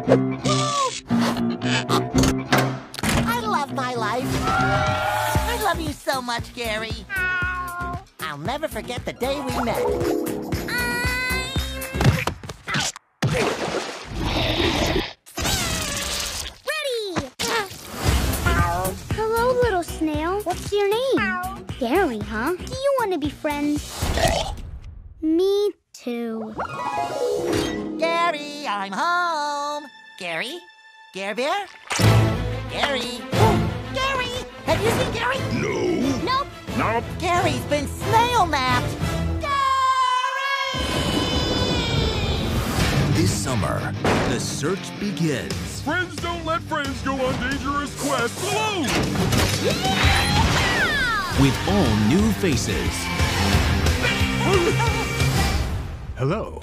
I love my life. I love you so much, Gary. I'll never forget the day we met. Ready! Hello, little snail. What's your name? Gary, huh? Do you want to be friends? Me too. Gary, I'm home. Gary? Gare Bear? Gary? Oh, Gary! Have you seen Gary? No. Nope. Nope. Gary's been snail napped. Gary! This summer, the search begins. Friends don't let friends go on dangerous quests alone. Yeah! with all new faces. Hello.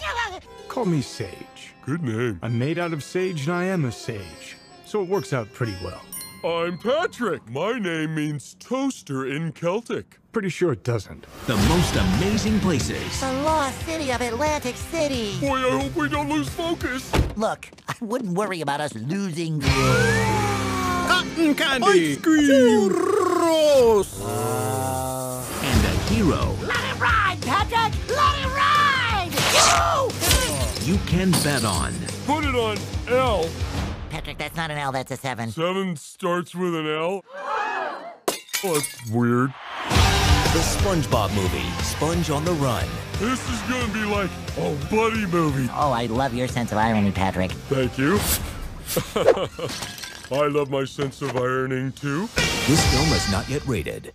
Call me Sage. Good name. I'm made out of sage and I am a sage. So it works out pretty well. I'm Patrick. My name means toaster in Celtic. Pretty sure it doesn't. The most amazing places. The lost city of Atlantic City. Boy, I hope we don't lose focus. Look, I wouldn't worry about us losing. Cotton candy! Ice cream. Churros! And a hero Let it ride, Patrick! Let it ride! Woo! You can bet on. Put it on L. Patrick, that's not an L, that's a seven. Seven starts with an L. Oh, that's weird. The SpongeBob movie, Sponge on the Run. This is gonna be like a buddy movie. Oh, I love your sense of irony, Patrick. Thank you. I love my sense of ironing too. This film is not yet rated.